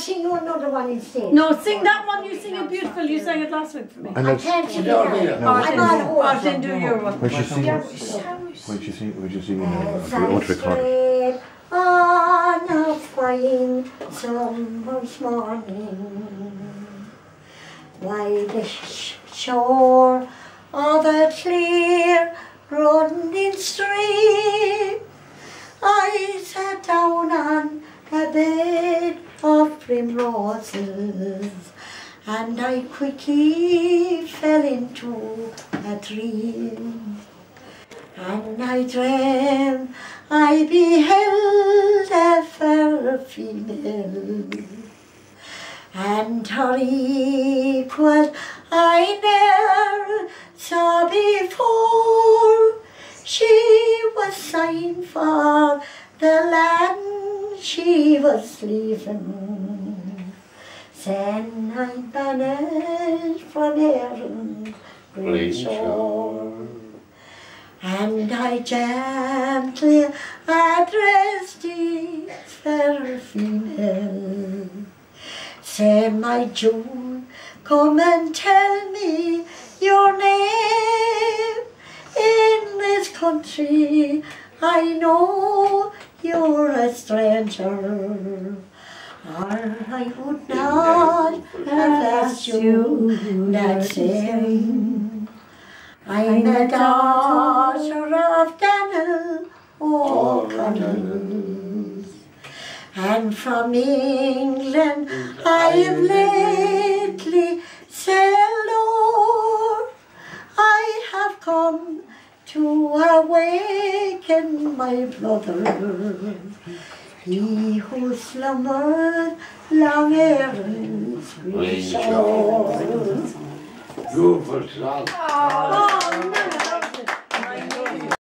sing you another one instead. No, sing that one. You sing it beautiful. You sang it last week for me. And I can't sing it No, now. no. I'm on hold. Martin, do your one. when she sing, when she sing, when she sing, uh, As the I old record. strayed on a fine summer's morning by the shore of a clear running stream, I sat down on a bed of primroses and I quickly fell into a dream. And I dreamt I beheld a fair female, and her equal I ne'er saw before. She was signed for the land she was leaving. Then I banished from Erin's green shore. And I gently addressed this fair female. Say, my June, come and tell me your name. In this country, I know you're a stranger. Or I would not have asked you that same. I'm the daughter of Daniel O'Connell. And from England I have lately sailed o'er. I have come to awaken my brother. He who slumbered long Erin's green shores. Beautiful song. Oh, no.